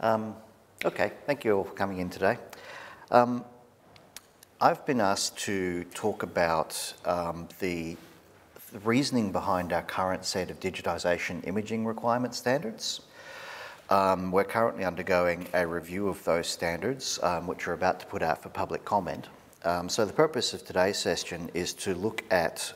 Um, okay, thank you all for coming in today. Um, I've been asked to talk about um, the, the, reasoning behind our current set of digitisation imaging requirement standards. Um, we're currently undergoing a review of those standards, um, which are about to put out for public comment. Um, so the purpose of today's session is to look at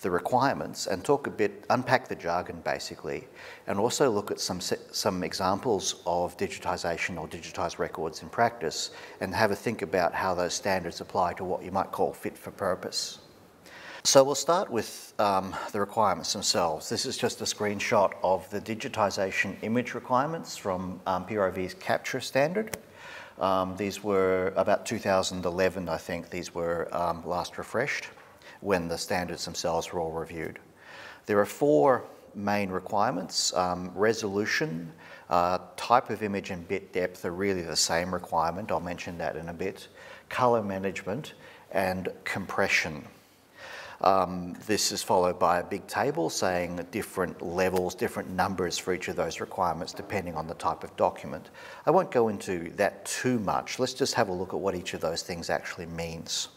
the requirements and talk a bit, unpack the jargon basically, and also look at some, some examples of digitisation or digitised records in practice and have a think about how those standards apply to what you might call fit for purpose. So we'll start with um, the requirements themselves. This is just a screenshot of the digitisation image requirements from um, PROV's capture standard. Um, these were about 2011, I think, these were um, last refreshed when the standards themselves were all reviewed. There are four main requirements. Um, resolution, uh, type of image and bit depth are really the same requirement. I'll mention that in a bit. Color management and compression. Um, this is followed by a big table saying different levels, different numbers for each of those requirements depending on the type of document. I won't go into that too much. Let's just have a look at what each of those things actually means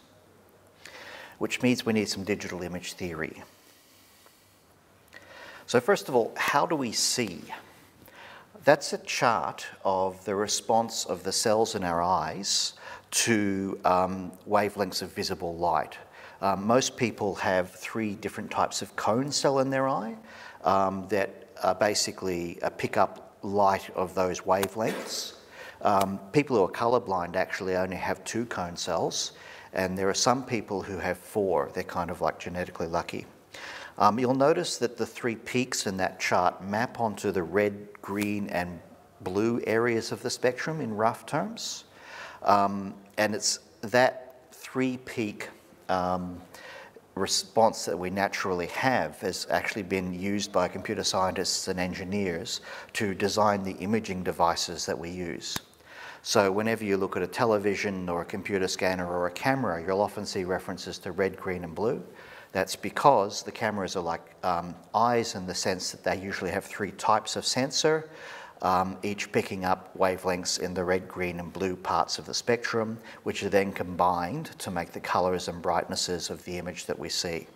which means we need some digital image theory. So first of all, how do we see? That's a chart of the response of the cells in our eyes to um, wavelengths of visible light. Um, most people have three different types of cone cell in their eye um, that uh, basically uh, pick up light of those wavelengths. Um, people who are colorblind actually only have two cone cells, and there are some people who have four. They're kind of like genetically lucky. Um, you'll notice that the three peaks in that chart map onto the red, green, and blue areas of the spectrum in rough terms. Um, and it's that three peak um, response that we naturally have has actually been used by computer scientists and engineers to design the imaging devices that we use. So whenever you look at a television or a computer scanner or a camera, you'll often see references to red, green and blue. That's because the cameras are like um, eyes in the sense that they usually have three types of sensor, um, each picking up wavelengths in the red, green and blue parts of the spectrum, which are then combined to make the colours and brightnesses of the image that we see.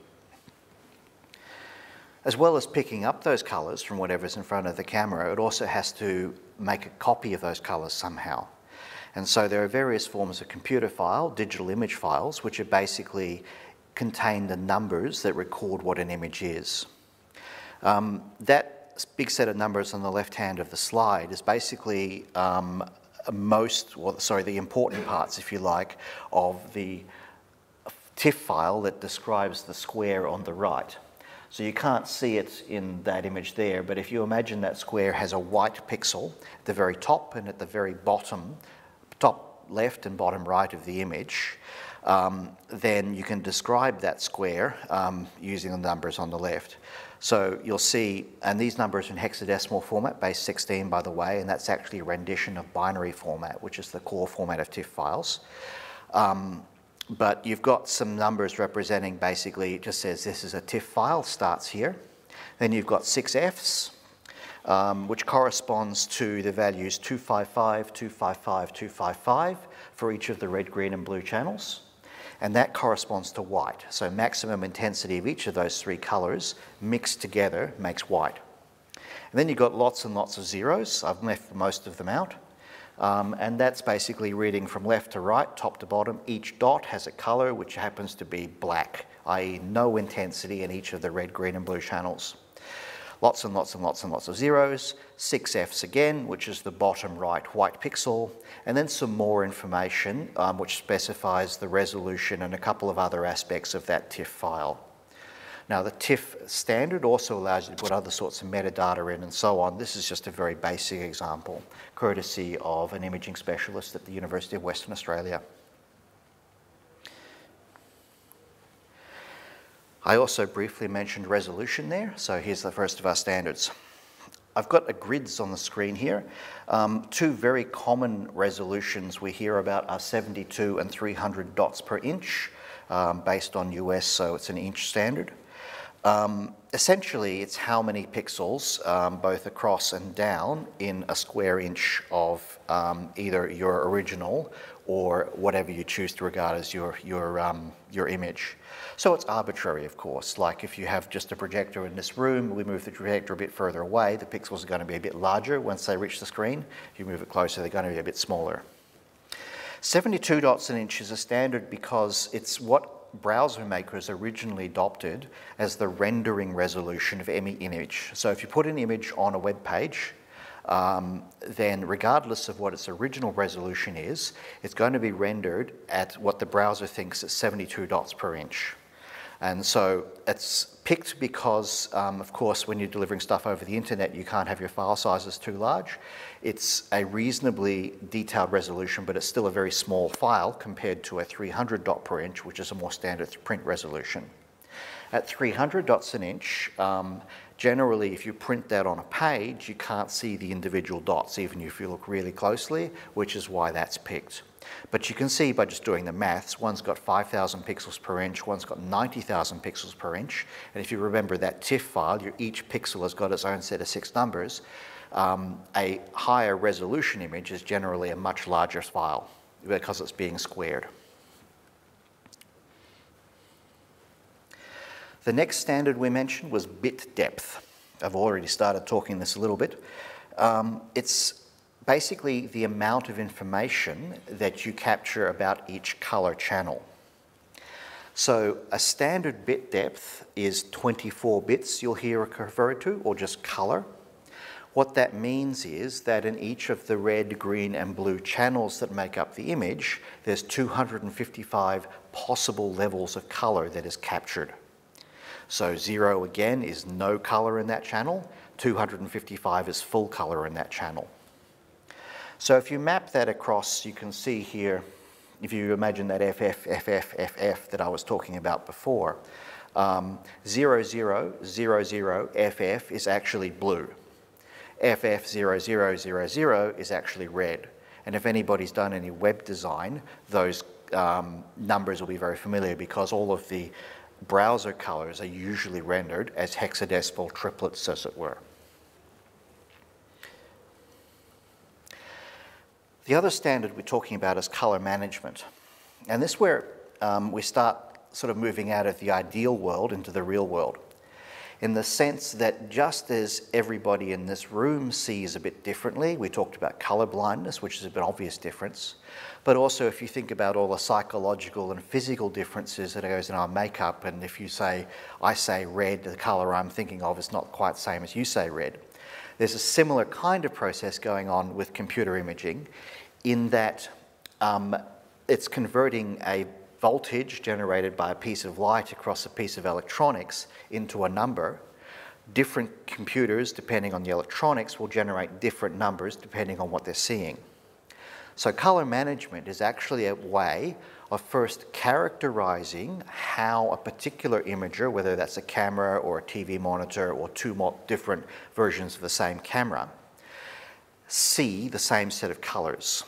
As well as picking up those colours from whatever's in front of the camera, it also has to make a copy of those colours somehow. And so there are various forms of computer file, digital image files, which are basically contain the numbers that record what an image is. Um, that big set of numbers on the left hand of the slide is basically um, most, well, sorry, the important parts, if you like, of the TIFF file that describes the square on the right. So you can't see it in that image there, but if you imagine that square has a white pixel at the very top and at the very bottom top left and bottom right of the image, um, then you can describe that square um, using the numbers on the left. So you'll see, and these numbers are in hexadecimal format, base 16 by the way, and that's actually a rendition of binary format, which is the core format of TIFF files. Um, but you've got some numbers representing basically, it just says this is a TIFF file, starts here. Then you've got six Fs, um, which corresponds to the values 255, 255, 255 for each of the red, green and blue channels. And that corresponds to white. So maximum intensity of each of those three colors mixed together makes white. And then you've got lots and lots of zeros. I've left most of them out. Um, and that's basically reading from left to right, top to bottom. Each dot has a color which happens to be black, i.e. no intensity in each of the red, green and blue channels lots and lots and lots and lots of zeros, six Fs again, which is the bottom right white pixel, and then some more information um, which specifies the resolution and a couple of other aspects of that TIFF file. Now the TIFF standard also allows you to put other sorts of metadata in and so on. This is just a very basic example, courtesy of an imaging specialist at the University of Western Australia. I also briefly mentioned resolution there, so here's the first of our standards. I've got grids on the screen here. Um, two very common resolutions we hear about are 72 and 300 dots per inch, um, based on US, so it's an inch standard. Um, essentially, it's how many pixels, um, both across and down, in a square inch of um, either your original or whatever you choose to regard as your, your, um, your image. So it's arbitrary, of course. Like if you have just a projector in this room, we move the projector a bit further away, the pixels are going to be a bit larger once they reach the screen. If you move it closer, they're going to be a bit smaller. 72 dots an inch is a standard because it's what browser makers originally adopted as the rendering resolution of any image. So if you put an image on a web page, um, then regardless of what its original resolution is, it's going to be rendered at what the browser thinks is 72 dots per inch. And so it's picked because, um, of course, when you're delivering stuff over the internet, you can't have your file sizes too large. It's a reasonably detailed resolution, but it's still a very small file compared to a 300 dot per inch, which is a more standard print resolution. At 300 dots an inch, um, generally if you print that on a page, you can't see the individual dots, even if you look really closely, which is why that's picked. But you can see by just doing the maths, one's got 5,000 pixels per inch, one's got 90,000 pixels per inch. And if you remember that TIFF file, each pixel has got its own set of six numbers. Um, a higher resolution image is generally a much larger file because it's being squared. The next standard we mentioned was bit depth. I've already started talking this a little bit. Um, it's basically the amount of information that you capture about each color channel. So a standard bit depth is 24 bits you'll hear referred to, or just color. What that means is that in each of the red, green and blue channels that make up the image, there's 255 possible levels of color that is captured. So zero again is no color in that channel, 255 is full color in that channel. So if you map that across, you can see here, if you imagine that FF, FF, FF that I was talking about before, um, 00, 00, 00, FF is actually blue. FF 0000 is actually red. And if anybody's done any web design, those um, numbers will be very familiar because all of the browser colors are usually rendered as hexadecimal triplets, as it were. The other standard we're talking about is color management. And this is where um, we start sort of moving out of the ideal world into the real world. In the sense that just as everybody in this room sees a bit differently, we talked about color blindness, which is an obvious difference, but also if you think about all the psychological and physical differences that goes in our makeup, and if you say, I say red, the color I'm thinking of is not quite the same as you say red. There's a similar kind of process going on with computer imaging in that um, it's converting a voltage generated by a piece of light across a piece of electronics into a number. Different computers, depending on the electronics, will generate different numbers depending on what they're seeing. So color management is actually a way of first characterizing how a particular imager, whether that's a camera or a TV monitor or two different versions of the same camera, see the same set of colors.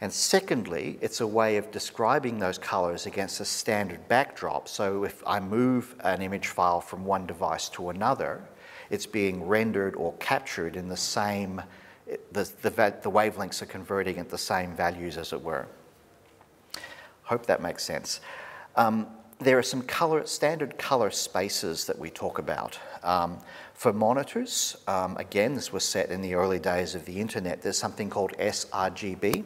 And secondly, it's a way of describing those colors against a standard backdrop. So if I move an image file from one device to another, it's being rendered or captured in the same, the, the, the wavelengths are converting at the same values as it were. Hope that makes sense. Um, there are some color, standard color spaces that we talk about. Um, for monitors, um, again, this was set in the early days of the internet, there's something called sRGB.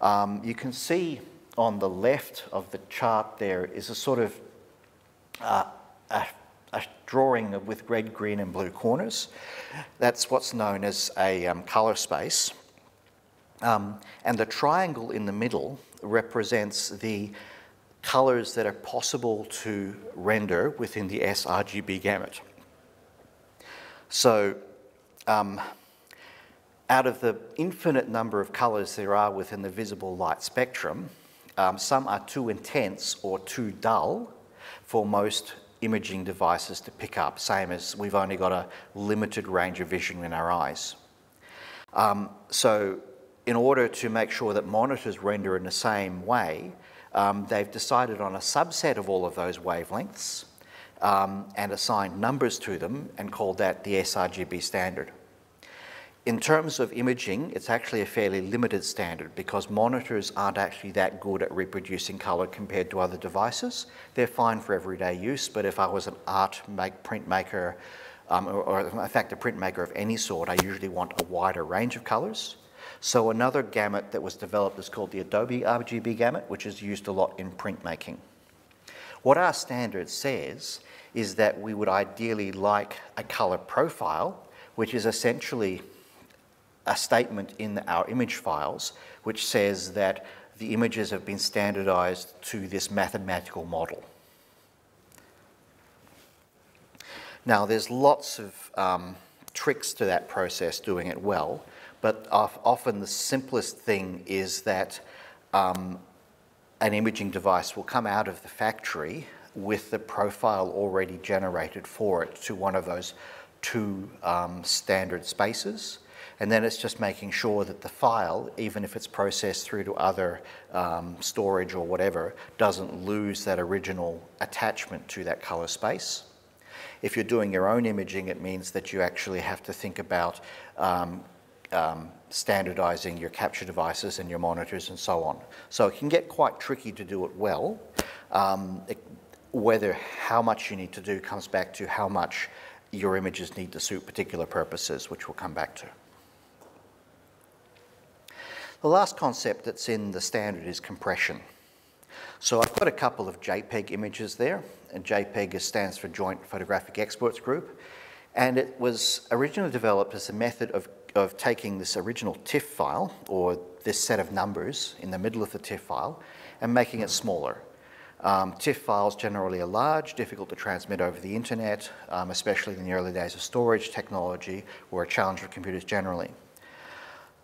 Um, you can see on the left of the chart there is a sort of uh, a, a, drawing with red, green and blue corners. That's what's known as a um, color space. Um, and the triangle in the middle represents the colors that are possible to render within the sRGB gamut. So um, out of the infinite number of colors there are within the visible light spectrum, um, some are too intense or too dull for most imaging devices to pick up, same as we've only got a limited range of vision in our eyes. Um, so in order to make sure that monitors render in the same way, um, they've decided on a subset of all of those wavelengths um, and assigned numbers to them and called that the sRGB standard. In terms of imaging, it's actually a fairly limited standard because monitors aren't actually that good at reproducing colour compared to other devices. They're fine for everyday use, but if I was an art make, printmaker, um, or, or in fact a printmaker of any sort, I usually want a wider range of colours. So another gamut that was developed is called the Adobe RGB gamut, which is used a lot in printmaking. What our standard says is that we would ideally like a colour profile, which is essentially a statement in our image files which says that the images have been standardized to this mathematical model. Now, there's lots of um, tricks to that process doing it well, but often the simplest thing is that um, an imaging device will come out of the factory with the profile already generated for it to one of those two um, standard spaces. And then it's just making sure that the file, even if it's processed through to other um, storage or whatever, doesn't lose that original attachment to that color space. If you're doing your own imaging, it means that you actually have to think about um, um, standardizing your capture devices and your monitors and so on. So it can get quite tricky to do it well. Um, it, whether how much you need to do comes back to how much your images need to suit particular purposes, which we'll come back to. The last concept that's in the standard is compression. So I've got a couple of JPEG images there, and JPEG stands for Joint Photographic Experts Group, and it was originally developed as a method of, of taking this original TIFF file, or this set of numbers in the middle of the TIFF file, and making it smaller. Um, TIFF files generally are large, difficult to transmit over the internet, um, especially in the early days of storage technology, were a challenge for computers generally.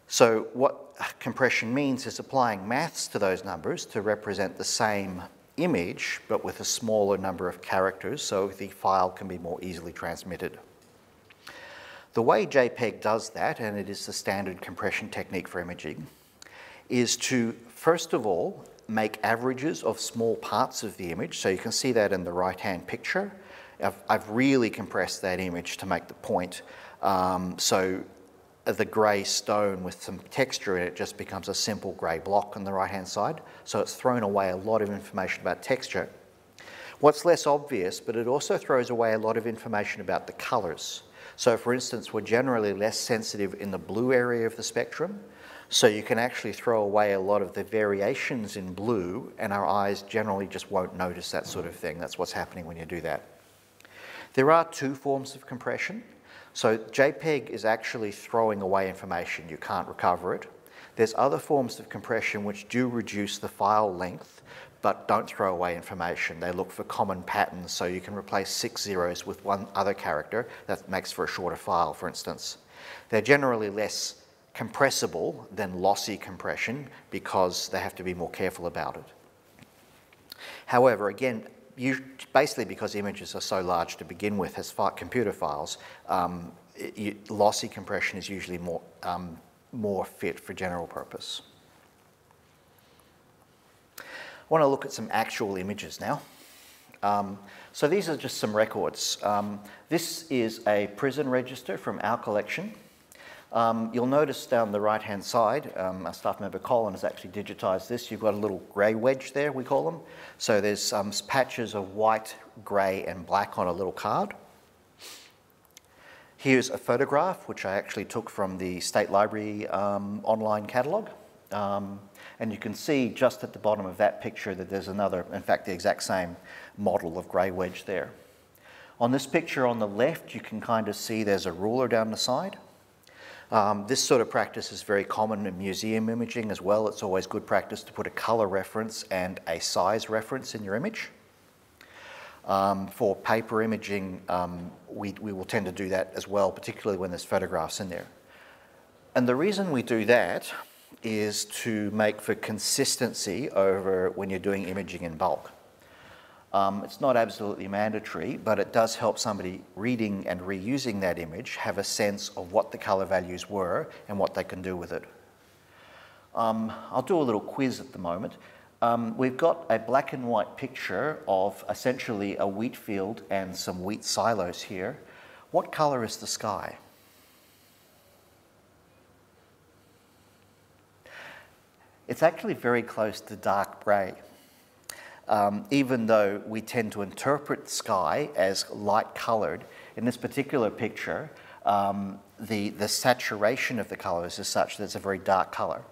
So what compression means is applying maths to those numbers to represent the same image, but with a smaller number of characters, so the file can be more easily transmitted. The way JPEG does that, and it is the standard compression technique for imaging, is to, first of all, make averages of small parts of the image. So you can see that in the right-hand picture. I've, I've, really compressed that image to make the point. Um, so the grey stone with some texture in it just becomes a simple grey block on the right hand side. So it's thrown away a lot of information about texture. What's less obvious, but it also throws away a lot of information about the colours. So for instance, we're generally less sensitive in the blue area of the spectrum. So you can actually throw away a lot of the variations in blue and our eyes generally just won't notice that sort of thing. That's what's happening when you do that. There are two forms of compression. So JPEG is actually throwing away information. You can't recover it. There's other forms of compression which do reduce the file length, but don't throw away information. They look for common patterns, so you can replace six zeros with one other character. That makes for a shorter file, for instance. They're generally less compressible than lossy compression because they have to be more careful about it. However, again, you, basically because images are so large to begin with as computer files, um, it, lossy compression is usually more, um, more fit for general purpose. I want to look at some actual images now. Um, so these are just some records. Um, this is a prison register from our collection. Um, you'll notice down the right-hand side, um, our staff member Colin has actually digitised this. You've got a little grey wedge there, we call them. So there's um, patches of white, grey and black on a little card. Here's a photograph, which I actually took from the State Library um, online catalogue. Um, and you can see just at the bottom of that picture that there's another, in fact, the exact same model of grey wedge there. On this picture on the left, you can kind of see there's a ruler down the side. Um, this sort of practice is very common in museum imaging as well. It's always good practice to put a color reference and a size reference in your image. Um, for paper imaging, um, we, we will tend to do that as well, particularly when there's photographs in there. And the reason we do that is to make for consistency over when you're doing imaging in bulk. Um, it's not absolutely mandatory, but it does help somebody reading and reusing that image have a sense of what the colour values were and what they can do with it. Um, I'll do a little quiz at the moment. Um, we've got a black and white picture of essentially a wheat field and some wheat silos here. What colour is the sky? It's actually very close to dark grey. Um, even though we tend to interpret sky as light coloured, in this particular picture, um, the, the saturation of the colours is such that it's a very dark colour.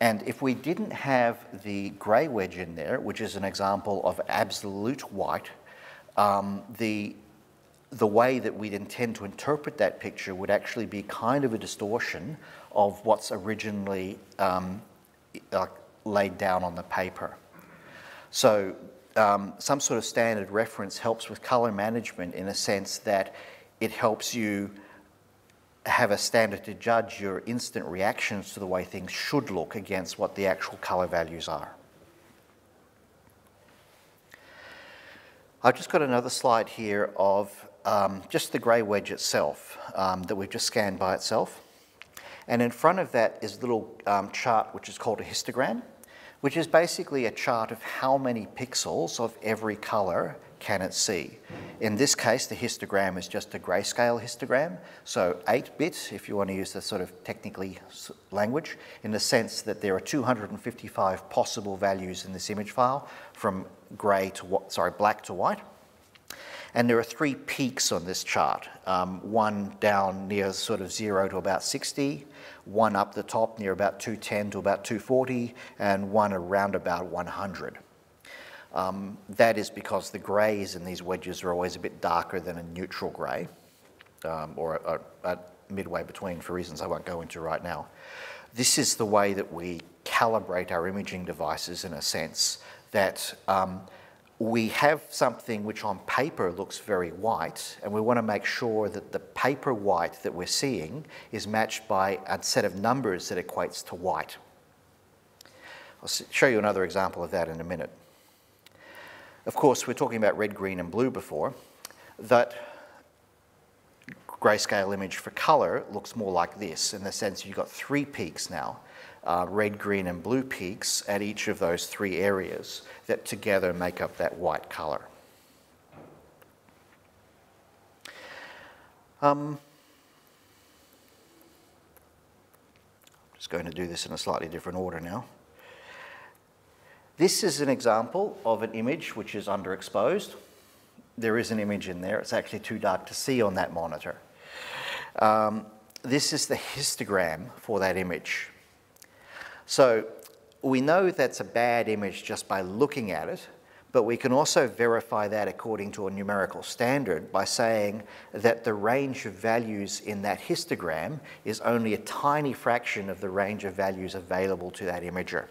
And if we didn't have the grey wedge in there, which is an example of absolute white, um, the, the way that we'd intend to interpret that picture would actually be kind of a distortion of what's originally um, uh, laid down on the paper. So um, some sort of standard reference helps with colour management in a sense that it helps you have a standard to judge your instant reactions to the way things should look against what the actual colour values are. I've just got another slide here of um, just the grey wedge itself um, that we've just scanned by itself. And in front of that is a little um, chart which is called a histogram, which is basically a chart of how many pixels of every colour can it see. In this case, the histogram is just a grayscale histogram, so 8-bit, if you want to use the sort of technically language, in the sense that there are 255 possible values in this image file, from grey to, sorry, black to white. And there are three peaks on this chart, um, one down near sort of zero to about 60, one up the top near about 210 to about 240, and one around about 100. Um, that is because the greys in these wedges are always a bit darker than a neutral grey, um, or a, a, a midway between for reasons I won't go into right now. This is the way that we calibrate our imaging devices in a sense that um, we have something which on paper looks very white, and we want to make sure that the paper white that we're seeing is matched by a set of numbers that equates to white. I'll show you another example of that in a minute. Of course, we're talking about red, green, and blue before. That grayscale image for color looks more like this in the sense you've got three peaks now uh, red, green and blue peaks at each of those three areas that together make up that white colour. Um, I'm just going to do this in a slightly different order now. This is an example of an image which is underexposed. There is an image in there. It's actually too dark to see on that monitor. Um, this is the histogram for that image. So we know that's a bad image just by looking at it, but we can also verify that according to a numerical standard by saying that the range of values in that histogram is only a tiny fraction of the range of values available to that imager.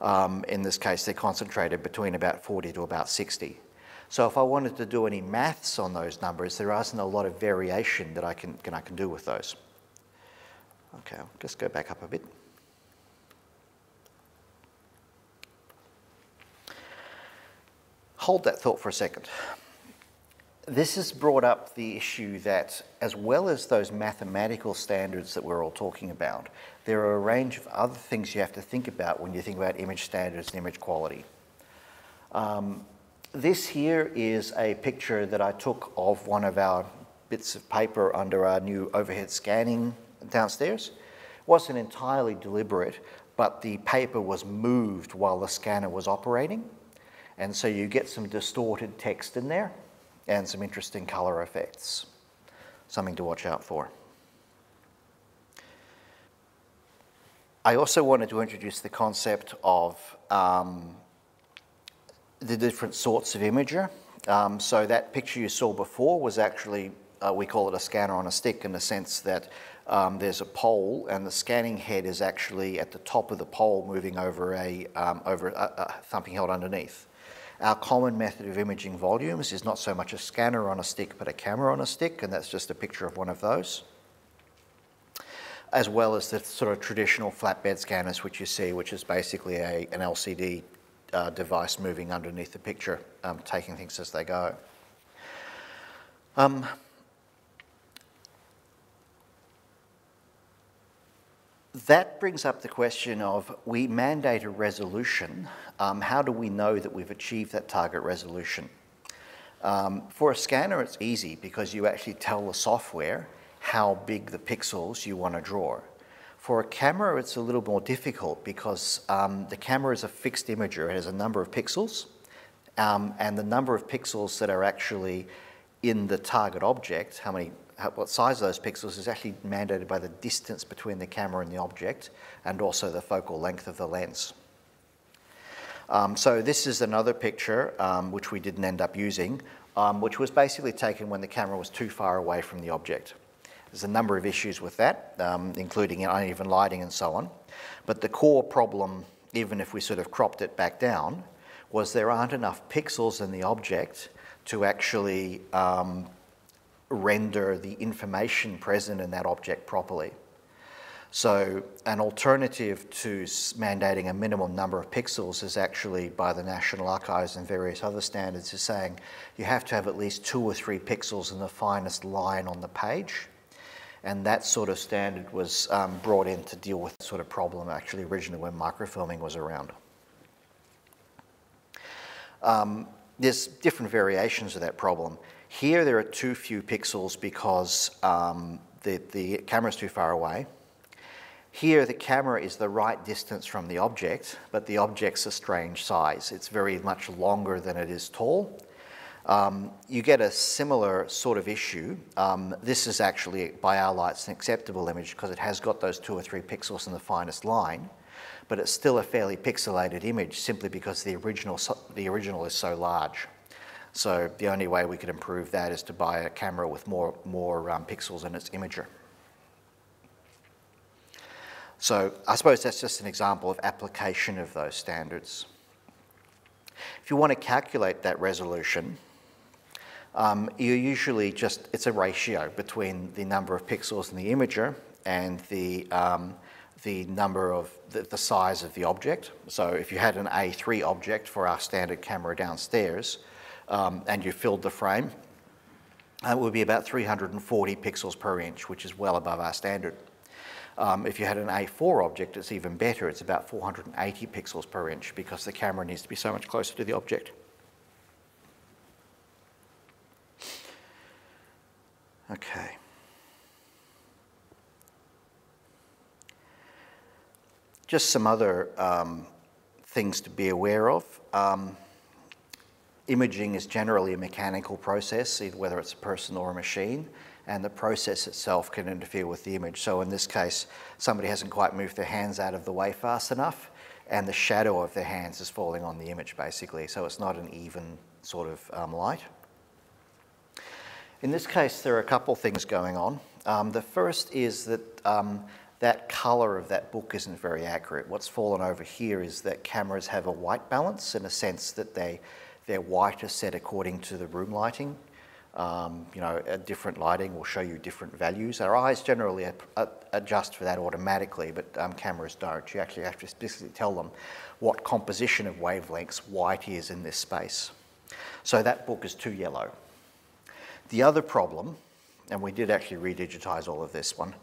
Um, in this case, they're concentrated between about 40 to about 60. So if I wanted to do any maths on those numbers, there isn't a lot of variation that I can, can I can do with those. Okay, I'll just go back up a bit. Hold that thought for a second. This has brought up the issue that, as well as those mathematical standards that we're all talking about, there are a range of other things you have to think about when you think about image standards and image quality. Um, this here is a picture that I took of one of our bits of paper under our new overhead scanning downstairs. It wasn't entirely deliberate, but the paper was moved while the scanner was operating. And so you get some distorted text in there and some interesting color effects. Something to watch out for. I also wanted to introduce the concept of um, the different sorts of imager. Um, so that picture you saw before was actually, uh, we call it a scanner on a stick in the sense that um, there's a pole and the scanning head is actually at the top of the pole moving over a um, over a, a something held underneath. Our common method of imaging volumes is not so much a scanner on a stick but a camera on a stick and that's just a picture of one of those as well as the sort of traditional flatbed scanners which you see which is basically a, an LCD uh, device moving underneath the picture um, taking things as they go. Um, that brings up the question of we mandate a resolution. Um, how do we know that we've achieved that target resolution? Um, for a scanner, it's easy because you actually tell the software how big the pixels you want to draw. For a camera, it's a little more difficult because um, the camera is a fixed imager. It has a number of pixels, um, and the number of pixels that are actually in the target object, how many, what size of those pixels is actually mandated by the distance between the camera and the object, and also the focal length of the lens. Um, so this is another picture, um, which we didn't end up using, um, which was basically taken when the camera was too far away from the object. There's a number of issues with that, um, including uneven lighting and so on. But the core problem, even if we sort of cropped it back down, was there aren't enough pixels in the object to actually um, render the information present in that object properly. So an alternative to mandating a minimum number of pixels is actually by the National Archives and various other standards is saying you have to have at least two or three pixels in the finest line on the page. And that sort of standard was um, brought in to deal with sort of problem actually originally when microfilming was around. Um, there's different variations of that problem. Here there are too few pixels because um, the, the camera's too far away. Here the camera is the right distance from the object, but the object's a strange size. It's very much longer than it is tall. Um, you get a similar sort of issue. Um, this is actually, by our lights, an acceptable image because it has got those two or three pixels in the finest line, but it's still a fairly pixelated image simply because the original, the original is so large. So the only way we could improve that is to buy a camera with more, more um, pixels in its imager. So I suppose that's just an example of application of those standards. If you want to calculate that resolution, um, you usually just, it's a ratio between the number of pixels in the imager and the, um, the number of, the, the, size of the object. So if you had an A3 object for our standard camera downstairs um, and you filled the frame, it would be about 340 pixels per inch, which is well above our standard. Um, if you had an A4 object, it's even better. It's about 480 pixels per inch because the camera needs to be so much closer to the object. Okay. Just some other um, things to be aware of. Um, imaging is generally a mechanical process, whether it's a person or a machine and the process itself can interfere with the image. So in this case, somebody hasn't quite moved their hands out of the way fast enough and the shadow of their hands is falling on the image basically, so it's not an even sort of um, light. In this case, there are a couple things going on. Um, the first is that um, that colour of that book isn't very accurate. What's fallen over here is that cameras have a white balance in a sense that they, their white is set according to the room lighting um, you know, a different lighting will show you different values. Our eyes generally adjust for that automatically, but um, cameras don't. You actually have to specifically tell them what composition of wavelengths white is in this space. So that book is too yellow. The other problem, and we did actually redigitize all of this one,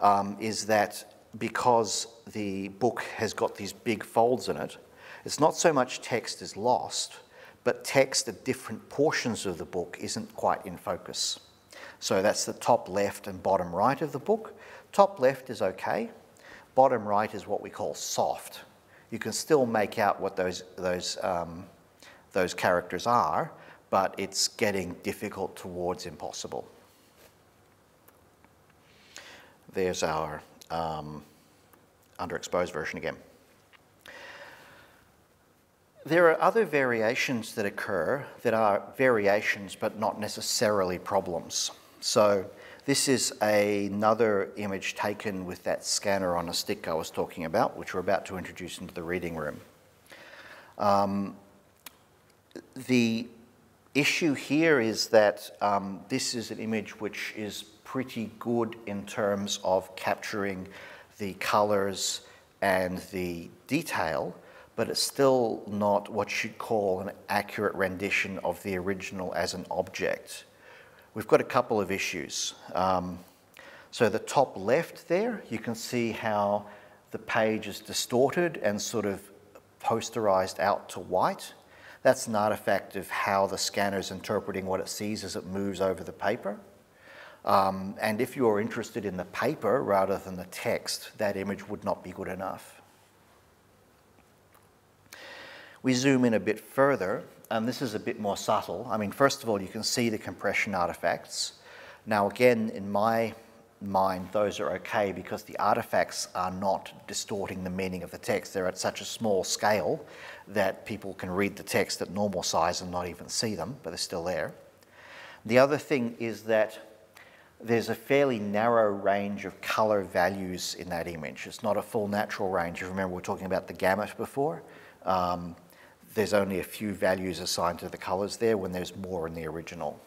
um, is that because the book has got these big folds in it, it's not so much text is lost, but text at different portions of the book isn't quite in focus. So that's the top left and bottom right of the book. Top left is okay. Bottom right is what we call soft. You can still make out what those, those, um, those characters are, but it's getting difficult towards impossible. There's our um, underexposed version again. There are other variations that occur that are variations but not necessarily problems. So this is a, another image taken with that scanner on a stick I was talking about, which we're about to introduce into the reading room. Um, the issue here is that um, this is an image which is pretty good in terms of capturing the colours and the detail, but it's still not what you'd call an accurate rendition of the original as an object. We've got a couple of issues. Um, so the top left there, you can see how the page is distorted and sort of posterized out to white. That's an artifact of how the scanner is interpreting what it sees as it moves over the paper. Um, and if you're interested in the paper rather than the text, that image would not be good enough. We zoom in a bit further, and this is a bit more subtle. I mean, first of all, you can see the compression artifacts. Now, again, in my mind, those are okay because the artifacts are not distorting the meaning of the text. They're at such a small scale that people can read the text at normal size and not even see them, but they're still there. The other thing is that there's a fairly narrow range of color values in that image. It's not a full natural range. You remember we were talking about the gamut before. Um, there's only a few values assigned to the colors there when there's more in the original.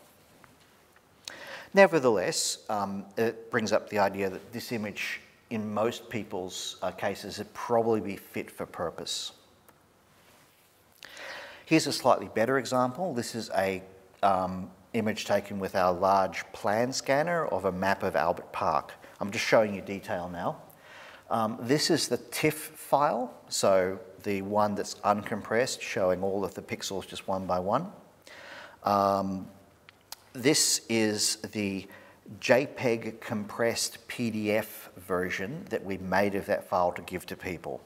Nevertheless, um, it brings up the idea that this image, in most people's uh, cases, would probably be fit for purpose. Here's a slightly better example. This is a um, image taken with our large plan scanner of a map of Albert Park. I'm just showing you detail now. Um, this is the TIFF file, so the one that's uncompressed, showing all of the pixels just one by one. Um, this is the JPEG compressed PDF version that we made of that file to give to people.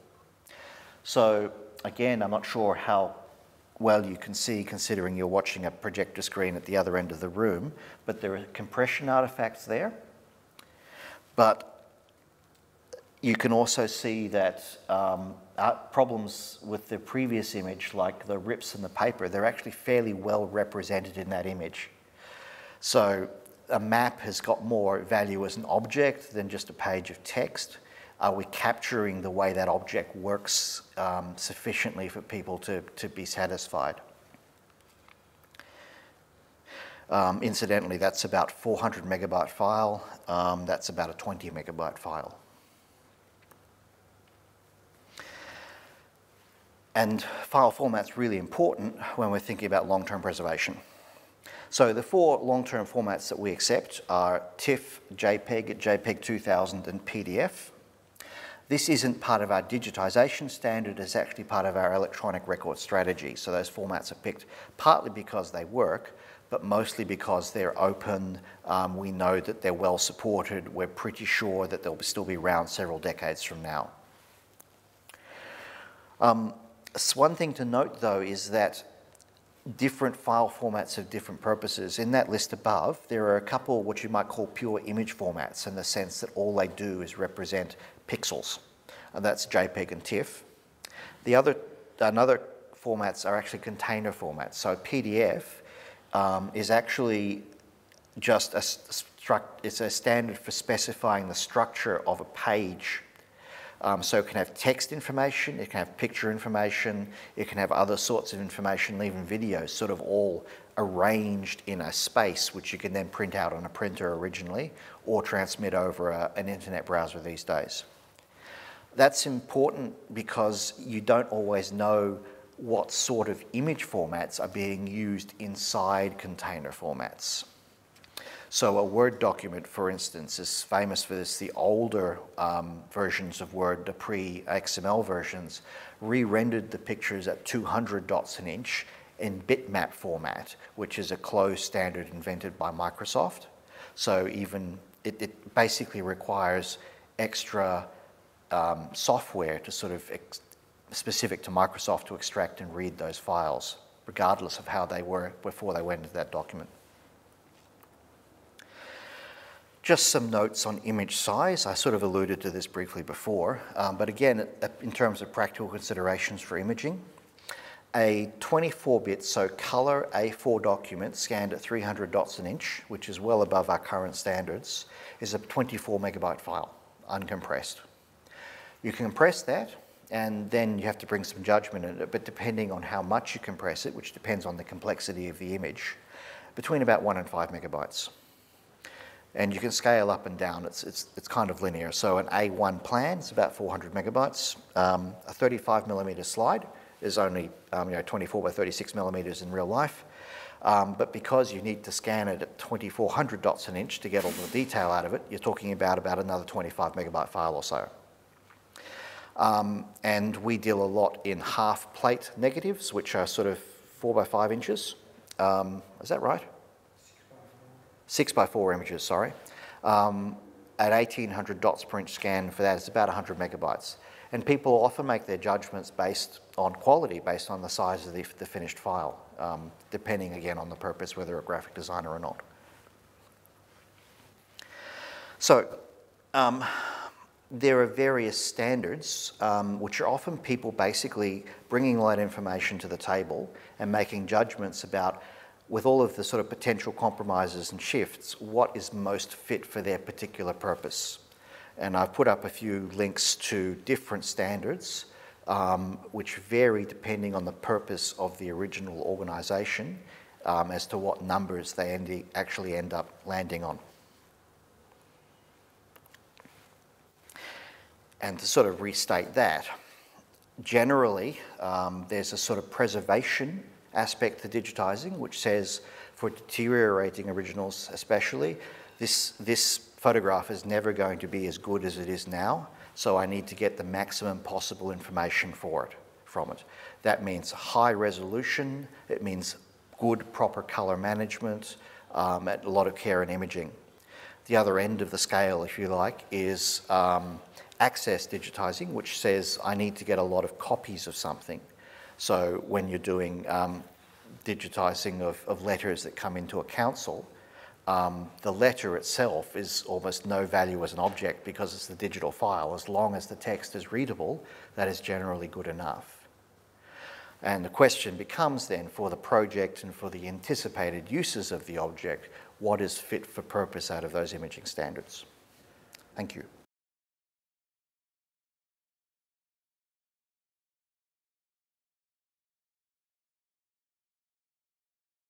So again, I'm not sure how well you can see considering you're watching a projector screen at the other end of the room, but there are compression artifacts there. But you can also see that um, problems with the previous image, like the rips in the paper, they're actually fairly well represented in that image. So a map has got more value as an object than just a page of text. Are we capturing the way that object works um, sufficiently for people to, to be satisfied? Um, incidentally, that's about 400 megabyte file. Um, that's about a 20 megabyte file. And file format's really important when we're thinking about long-term preservation. So the four long-term formats that we accept are TIFF, JPEG, JPEG 2000 and PDF. This isn't part of our digitization standard, it's actually part of our electronic record strategy. So those formats are picked partly because they work, but mostly because they're open. Um, we know that they're well supported. We're pretty sure that they'll still be around several decades from now. Um, one thing to note though is that different file formats have different purposes. In that list above, there are a couple what you might call pure image formats in the sense that all they do is represent pixels, and that's JPEG and TIFF. The other, another formats are actually container formats. So PDF um, is actually just a, it's a standard for specifying the structure of a page um, so it can have text information, it can have picture information, it can have other sorts of information, even videos, sort of all arranged in a space which you can then print out on a printer originally or transmit over a, an internet browser these days. That's important because you don't always know what sort of image formats are being used inside container formats. So a Word document, for instance, is famous for this. The older um, versions of Word, the pre-XML versions, re-rendered the pictures at 200 dots an inch in bitmap format, which is a closed standard invented by Microsoft. So even it, it basically requires extra um, software to sort of specific to Microsoft to extract and read those files, regardless of how they were before they went into that document. Just some notes on image size. I sort of alluded to this briefly before, um, but again, in terms of practical considerations for imaging, a 24-bit, so color A4 document scanned at 300 dots an inch, which is well above our current standards, is a 24 megabyte file, uncompressed. You can compress that, and then you have to bring some judgment in it, but depending on how much you compress it, which depends on the complexity of the image, between about one and five megabytes and you can scale up and down. It's, it's, it's kind of linear. So an A1 plan is about 400 megabytes. Um, a 35 millimeter slide is only um, you know, 24 by 36 millimeters in real life. Um, but because you need to scan it at 2400 dots an inch to get all the detail out of it, you're talking about about another 25 megabyte file or so. Um, and we deal a lot in half plate negatives, which are sort of four by five inches. Um, is that right? Six by four images, sorry. Um, at 1800 dots per inch scan for that, it's about 100 megabytes. And people often make their judgments based on quality, based on the size of the, the finished file, um, depending again on the purpose, whether a graphic designer or not. So, um, there are various standards, um, which are often people basically bringing all that information to the table and making judgments about, with all of the sort of potential compromises and shifts, what is most fit for their particular purpose. And I've put up a few links to different standards, um, which vary depending on the purpose of the original organisation um, as to what numbers they end actually end up landing on. And to sort of restate that, generally um, there's a sort of preservation aspect to digitising, which says for deteriorating originals especially, this, this photograph is never going to be as good as it is now, so I need to get the maximum possible information for it, from it. That means high resolution, it means good proper colour management, um, a lot of care in imaging. The other end of the scale, if you like, is um, access digitising, which says I need to get a lot of copies of something. So when you're doing um, digitising of, of, letters that come into a council, um, the letter itself is almost no value as an object because it's the digital file. As long as the text is readable, that is generally good enough. And the question becomes then for the project and for the anticipated uses of the object, what is fit for purpose out of those imaging standards? Thank you.